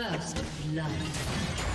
First blood.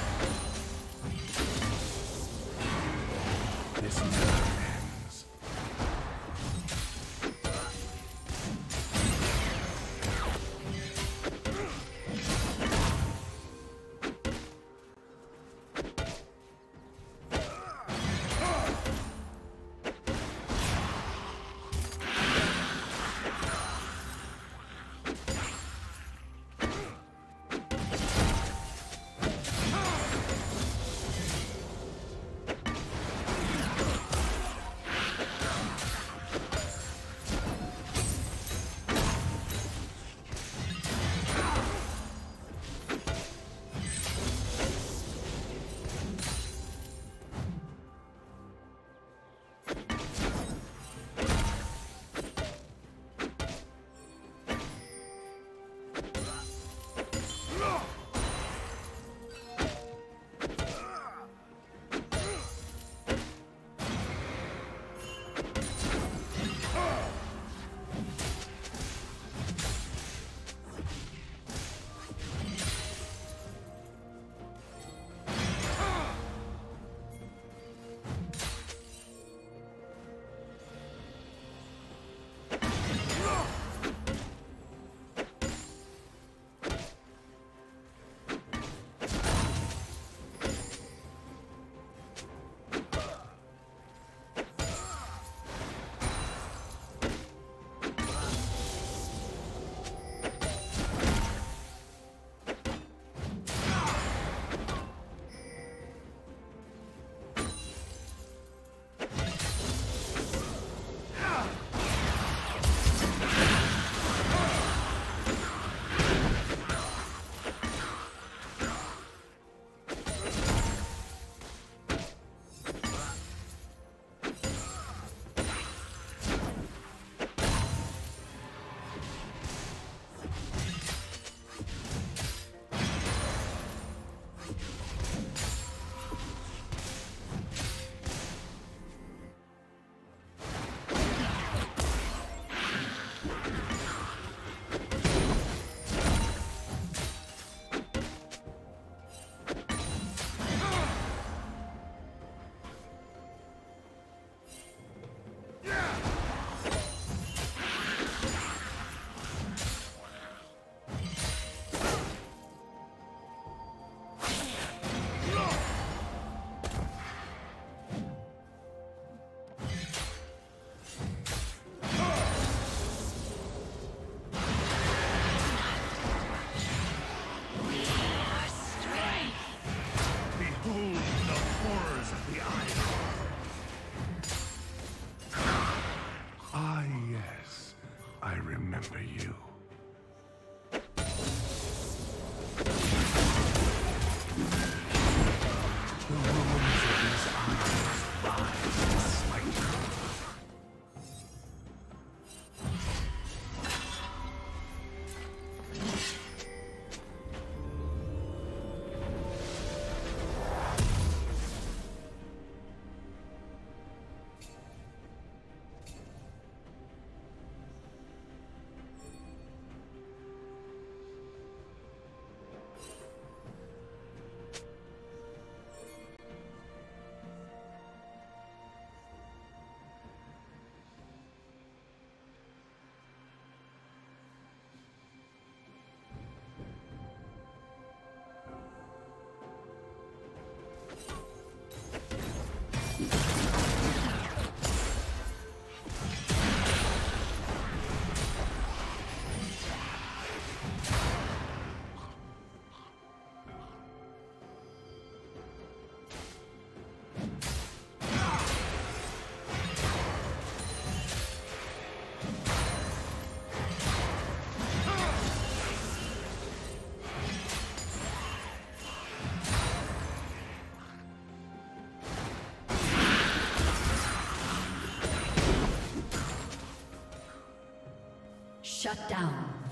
Shut down.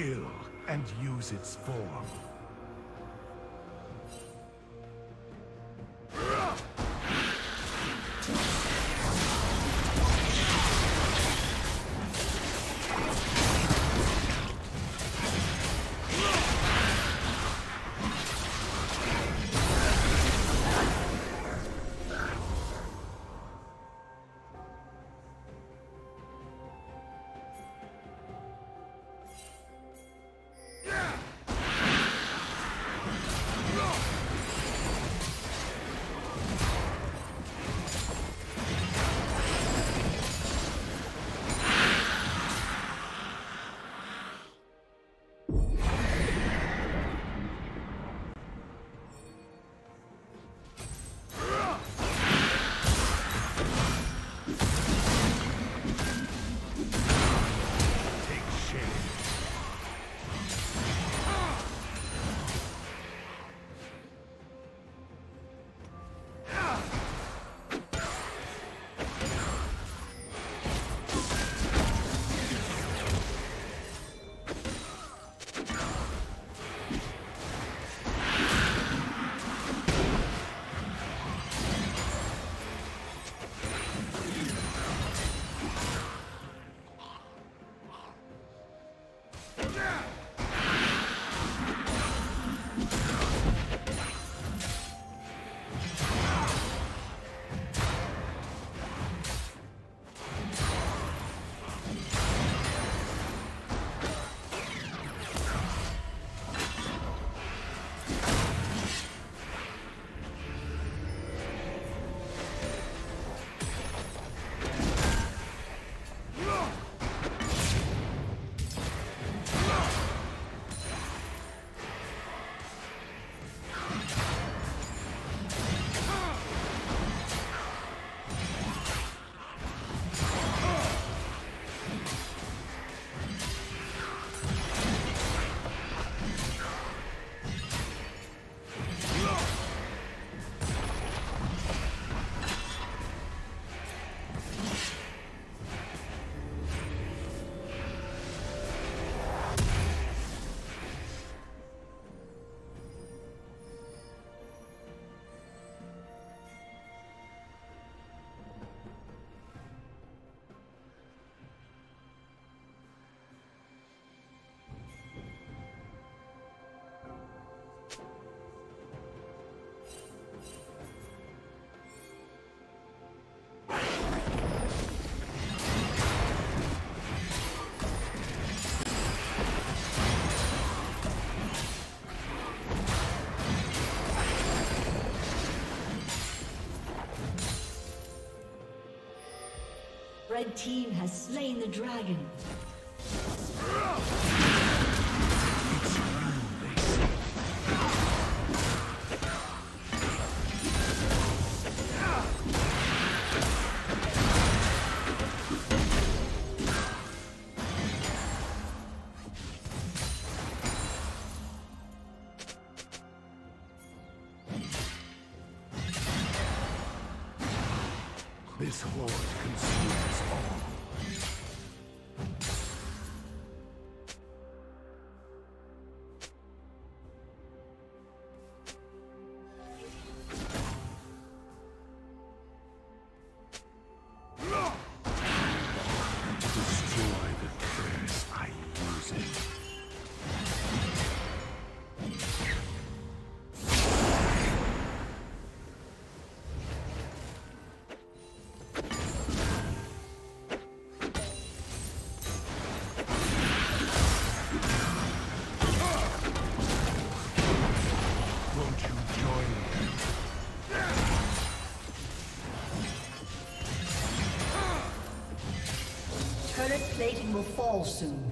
Kill and use its form. Red team has slain the dragon. This horde will fall soon.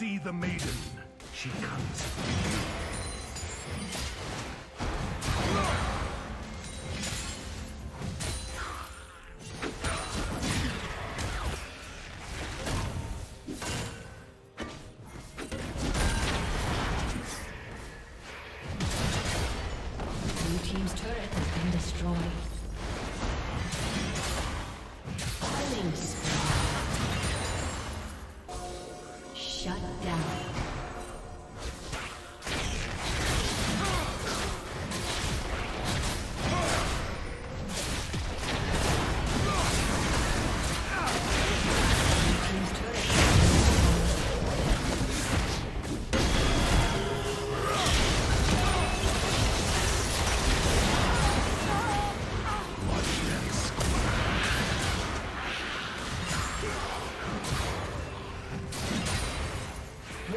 See the maiden. She comes you.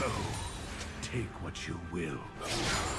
Go. Take what you will.